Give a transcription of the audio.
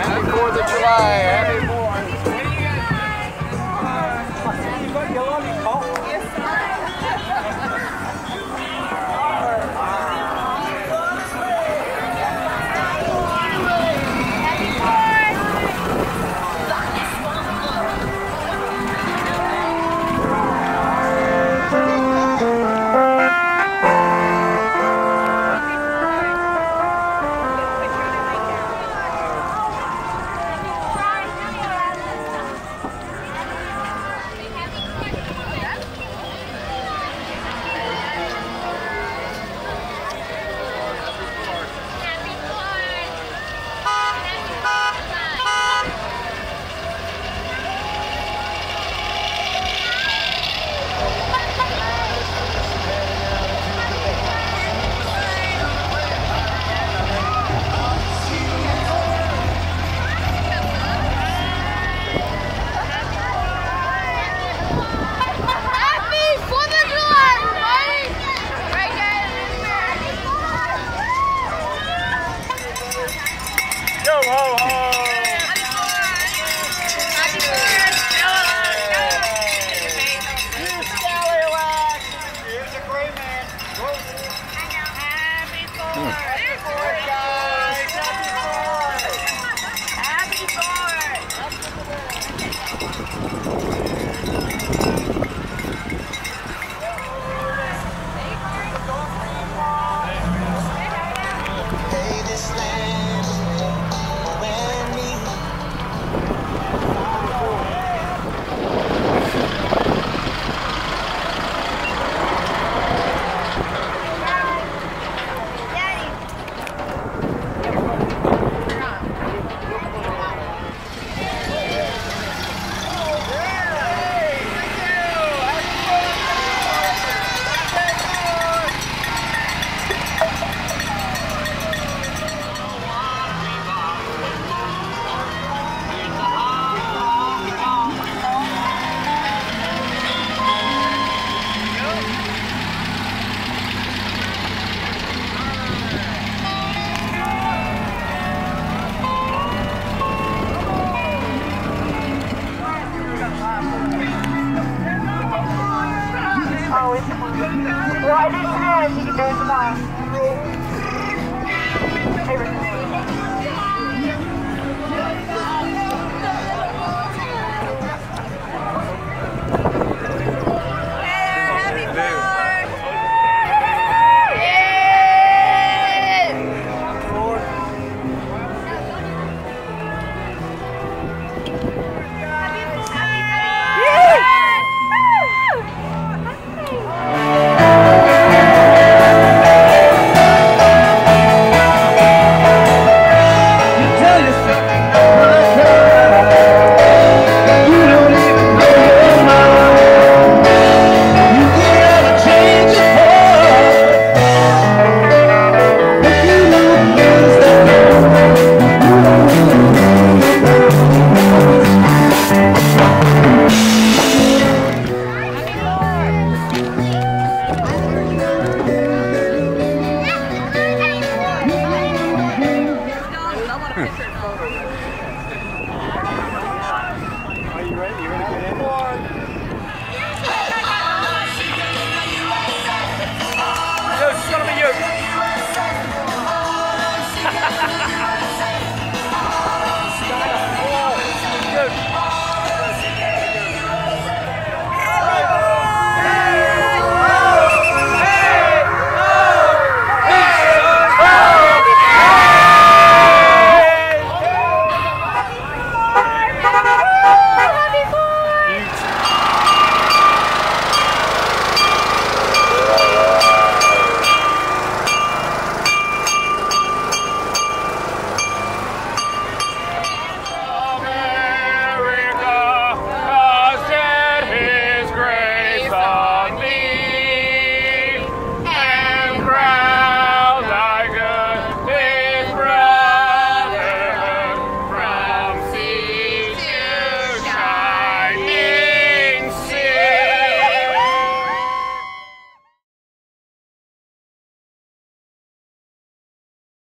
Happy 4th of July. Yo ho Everybody! Hmm.